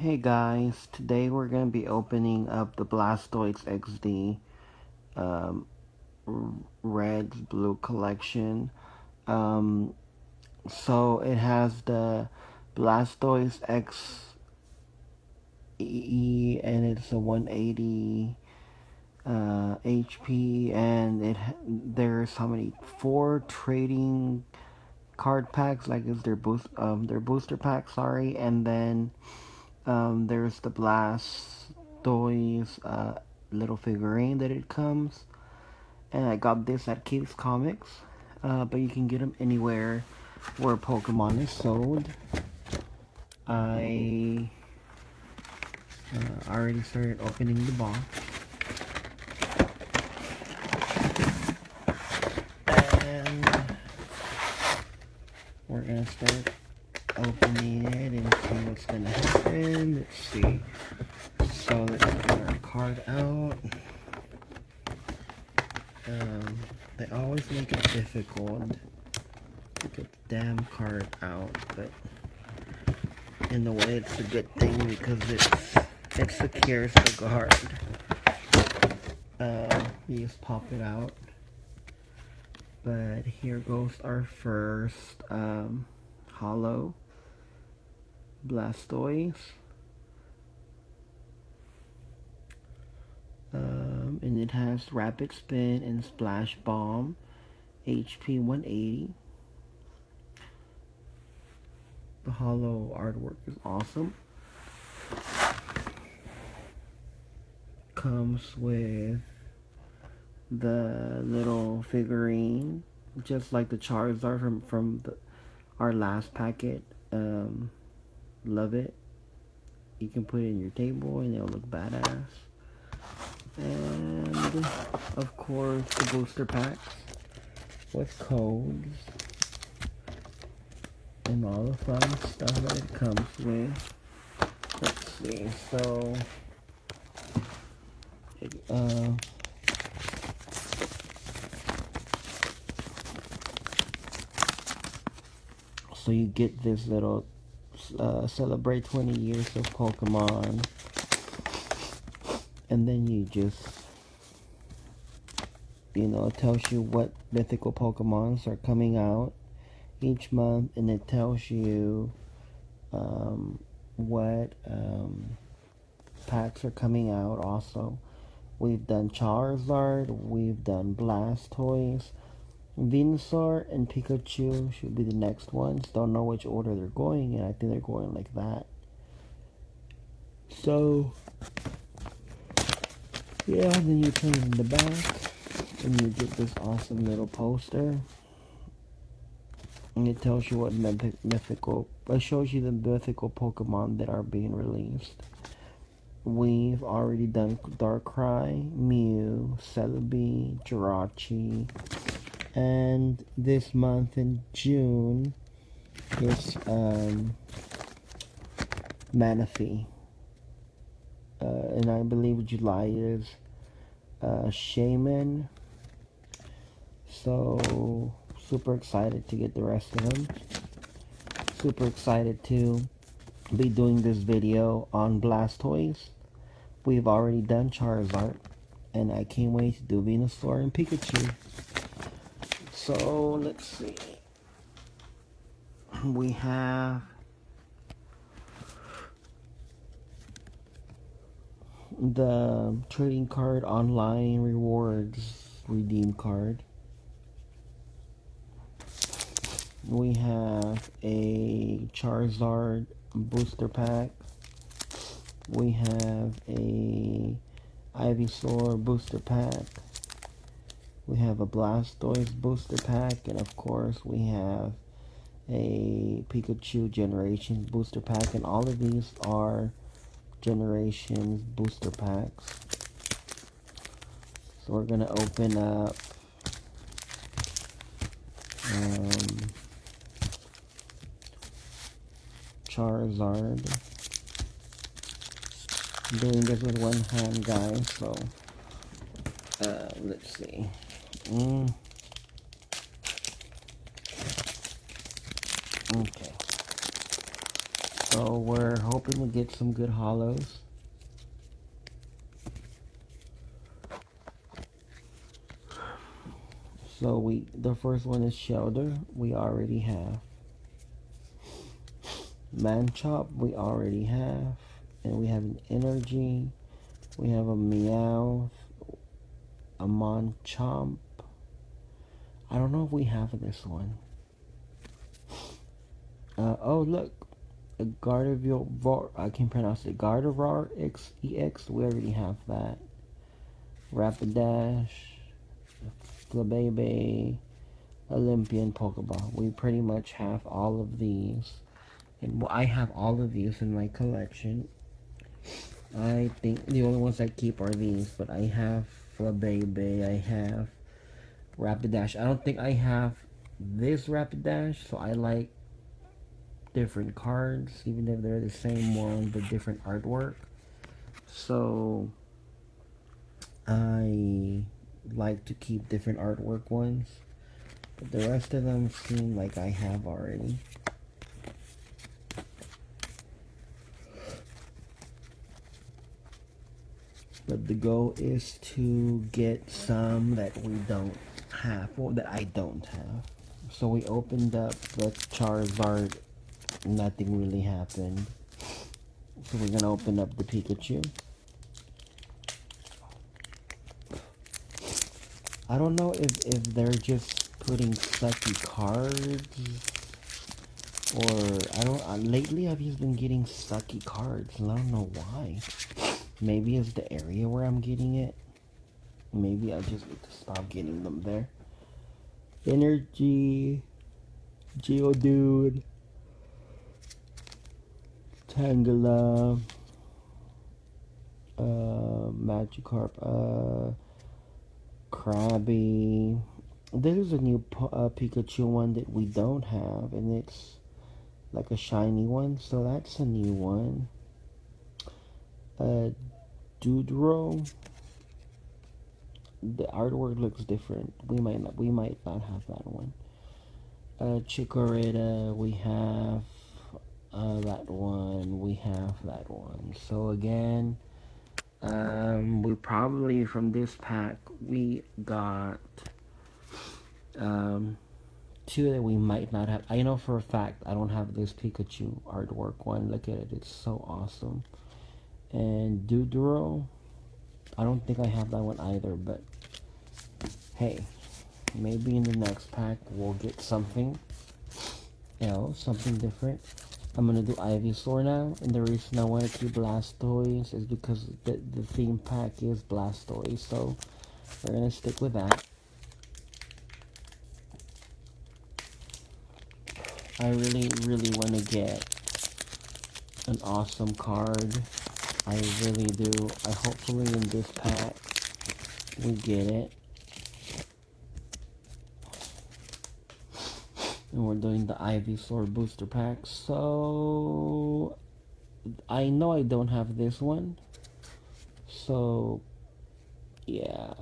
Hey guys, today we're going to be opening up the Blastoise EX um, Red Blue collection. Um, so it has the Blastoise X E and it's a 180 uh, HP and it there's how many? Four trading card packs like is their boost um their booster pack sorry. And then um, there's the Blastoise uh, little figurine that it comes. And I got this at Caves Comics. Uh, but you can get them anywhere where Pokemon is sold. I uh, already started opening the box. And we're gonna start opening it and see what's gonna happen. Let's see. So let's get our card out. Um, they always make it difficult to get the damn card out, but in a way it's a good thing because it's it secures the card. Uh, you just pop it out. But here goes our first um, holo Blastoise. Um, and it has Rapid Spin and Splash Bomb, HP 180. The holo artwork is awesome. Comes with the little figurine, just like the Charizard from from the, our last packet. Um, Love it. You can put it in your table and it'll look badass. And of course the booster packs with codes and all the fun stuff that it comes with. Let's see, so uh, so you get this little uh, celebrate 20 years of Pokemon. And then you just, you know, it tells you what mythical Pokemons are coming out each month. And it tells you um, what um, packs are coming out also. We've done Charizard, we've done Blastoise, Venusaur and Pikachu should be the next ones. Don't know which order they're going and I think they're going like that. So, yeah, then you turn in the back and you get this awesome little poster. And it tells you what mythical, it shows you the mythical Pokemon that are being released. We've already done Darkrai, Mew, Celebi, Jirachi, and this month in June is um, Manaphy. Uh, and I believe July is uh, Shaymin. So, super excited to get the rest of them. Super excited to be doing this video on Blastoise. We've already done Charizard. And I can't wait to do Venusaur and Pikachu. So let's see. We have the trading card online rewards redeem card. We have a Charizard booster pack. We have a Ivysaur booster pack we have a Blastoise booster pack, and of course we have a Pikachu Generations booster pack, and all of these are Generations booster packs. So we're going to open up um, Charizard. I'm doing this with one hand, guys, so uh, let's see. Mm. Okay. So we're hoping we get some good holos. So we the first one is Shellder. We already have. Machop we already have. And we have an energy. We have a Meowth. A Machamp. I don't know if we have this one. Uh, oh look, Gardevoir. I can't pronounce it. Gardevoir X EX. We already have that. Rapidash. Flabebe, Olympia Pokeball. We pretty much have all of these. And I have all of these in my collection. I think the only ones I keep are these, but I have Flabebe, I have Rapidash. I don't think I have this Rapidash, so I like different cards, even if they're the same one, but different artwork. So, I like to keep different artwork ones. But the rest of them seem like I have already. But the goal is to get some that we don't have, or that I don't have. So we opened up the Charizard, nothing really happened. So we're gonna open up the Pikachu. I don't know if, if they're just putting sucky cards or I don't uh, lately I've just been getting sucky cards and I don't know why. Maybe it's the area where I'm getting it. Maybe I just need to stop getting them there. Energy Geodude Tangela uh Magikarp uh Krabby. There's a new uh, Pikachu one that we don't have, and it's like a shiny one, so that's a new one. Uh, Doodro. The artwork looks different. We might not, we might not have that one. Uh, Chikorita, we have uh, that one. We have that one. So again. Um, we probably from this pack we got um, two that we might not have. I know for a fact I don't have this Pikachu artwork one. Look at it, it's so awesome. And Doodro, I don't think I have that one either. But hey, maybe in the next pack we'll get something else, something different. I'm gonna do Ivysaur now, and the reason I want to keep Blastoise is because the, the theme pack is Blastoise, so we're gonna stick with that. I really, really want to get an awesome card. I really do. I hopefully in this pack we get it. And we're doing the Ivysaur booster pack. So I know I don't have this one. So yeah,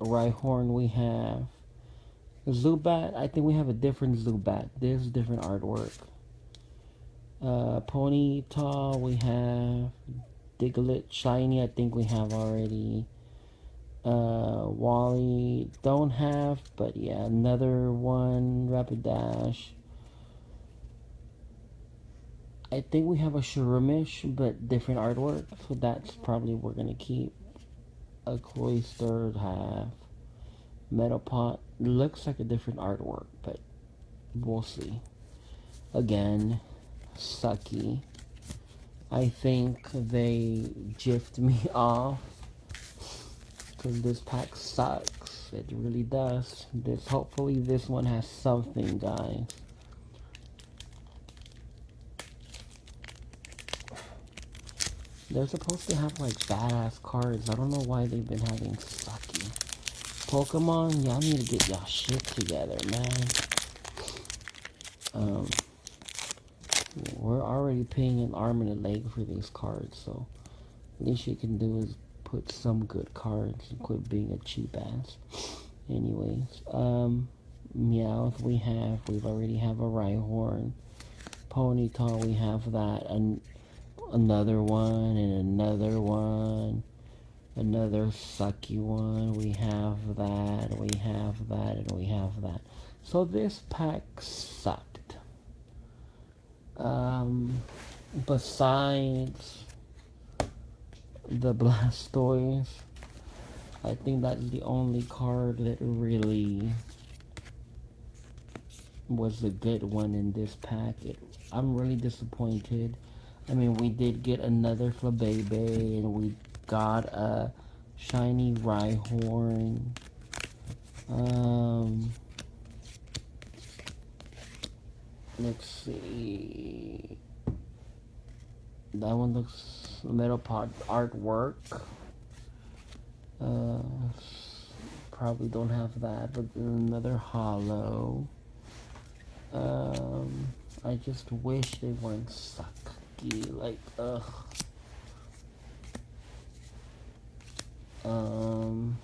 Rhyhorn we have. Zubat, I think we have a different Zubat. There's different artwork. Uh, Ponyta, we have Diglett Shiny, I think we have already uh, Wally don't have, but yeah, another one, Rapidash. I think we have a Shroomish, but different artwork, so that's probably we're gonna keep. A Cloyster half, Metapod looks like a different artwork, but we'll see. Again, sucky. I think they jiffed me off because this pack sucks. It really does. This hopefully this one has something, guys. They're supposed to have like badass cards. I don't know why they've been having sucky. Pokemon, y'all need to get y'all shit together, man. Um, we're already paying an arm and a leg for these cards, so least you can do is put some good cards and quit being a cheap ass. Anyways, um, Meowth we have. We've already have a Rhyhorn. Ponyta, we have that, and another one, and another one, another sucky one. We have that, we have that, and we have that. So this pack sucked. Um, besides the Blastoise, I think that's the only card that really was a good one in this pack. It, I'm really disappointed. I mean, we did get another Flabebe, and we got a shiny Rhyhorn. Um, let's see. That one looks Metapod artwork. Uh, probably don't have that, but another holo. Um, I just wish they weren't sucky. Like, ugh. Um,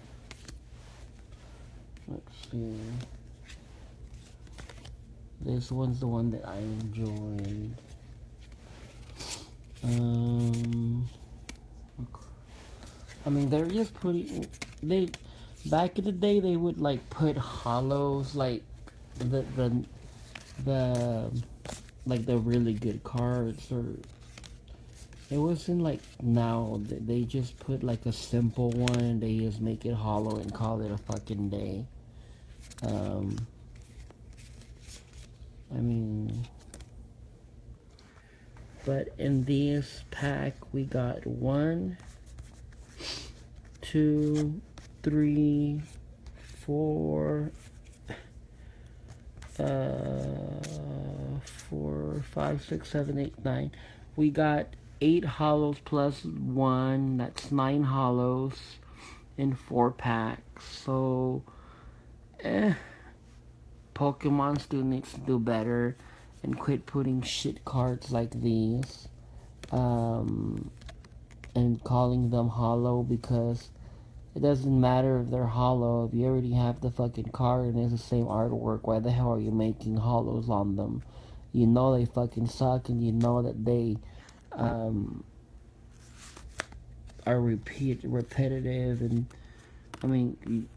let's see. This one's the one that I enjoyed. Um, I mean, they're just pretty. They back in the day they would like put holos like the the the like the really good cards or it wasn't like now they just put like a simple one they just make it holo and call it a fucking day um I mean but in this pack we got one two three four uh, four, five, six, seven, eight, nine. We got eight holos plus one. That's nine holos in four packs. So, eh. Pokemon still needs to do better and quit putting shit cards like these um, and calling them holo because it doesn't matter if they're holo. If you already have the fucking card and it's the same artwork, why the hell are you making holos on them? You know they fucking suck and you know that they um, are repeat repetitive and I mean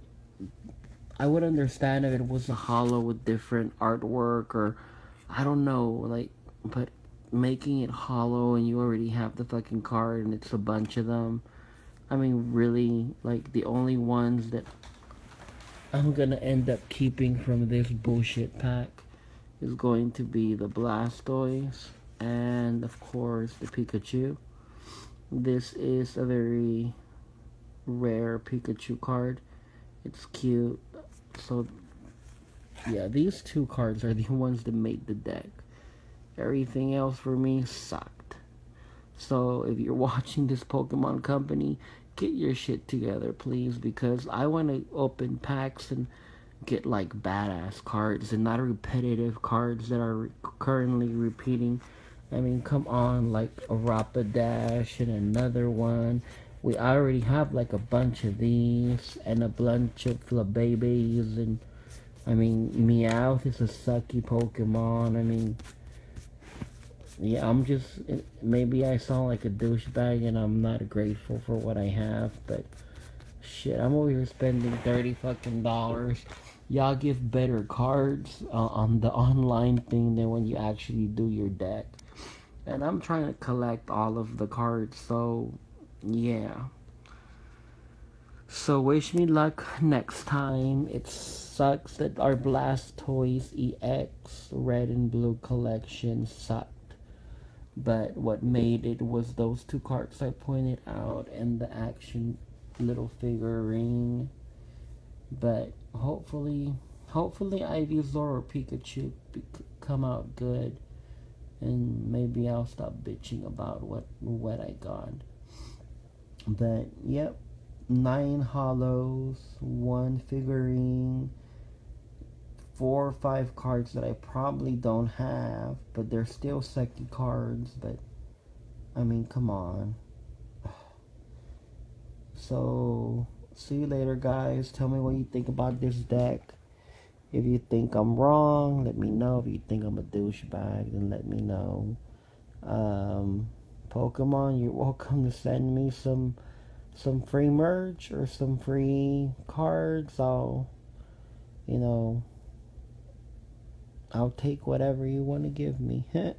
I would understand if it was a holo with different artwork or I don't know like but making it holo and you already have the fucking card and it's a bunch of them I mean, really, like, the only ones that I'm gonna end up keeping from this bullshit pack is going to be the Blastoise and, of course, the Pikachu. This is a very rare Pikachu card. It's cute. So, yeah, these two cards are the ones that made the deck. Everything else for me sucked. So, if you're watching this Pokemon Company, get your shit together, please, because I want to open packs and get like badass cards and not repetitive cards that are currently repeating. I mean, come on, like a Rapidash and another one. We already have like a bunch of these and a bunch of Flabebes and I mean, Meowth is a sucky Pokemon. I mean, yeah, I'm just maybe I sound like a douchebag and I'm not grateful for what I have, but shit, I'm over here spending thirty fucking dollars. Y'all give better cards uh, on the online thing than when you actually do your deck, and I'm trying to collect all of the cards. So, yeah. So wish me luck next time. It sucks that our Blastoise EX Red and Blue collection sucked. but what made it was those two cards I pointed out and the action little figurine. But hopefully, hopefully Ivysaur or Pikachu come out good, and maybe I'll stop bitching about what what I got. But yep, nine holos, one figurine four or five cards that I probably don't have, but they're still second cards, but I mean, come on. So, see you later, guys. Tell me what you think about this deck. If you think I'm wrong, let me know. If you think I'm a douchebag, then let me know. Um, Pokemon, you're welcome to send me some some free merch or some free cards. I'll, you know, I'll take whatever you want to give me.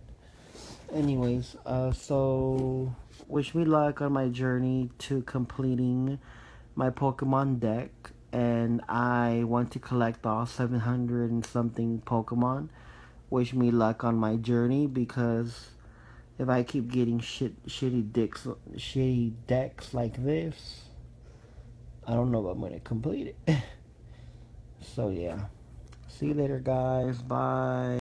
Anyways, uh, so wish me luck on my journey to completing my Pokemon deck, and I want to collect all 700 and something Pokemon. Wish me luck on my journey because if I keep getting shit, shitty dicks, shitty decks like this, I don't know if I'm gonna complete it. so yeah, see you later, guys. Bye.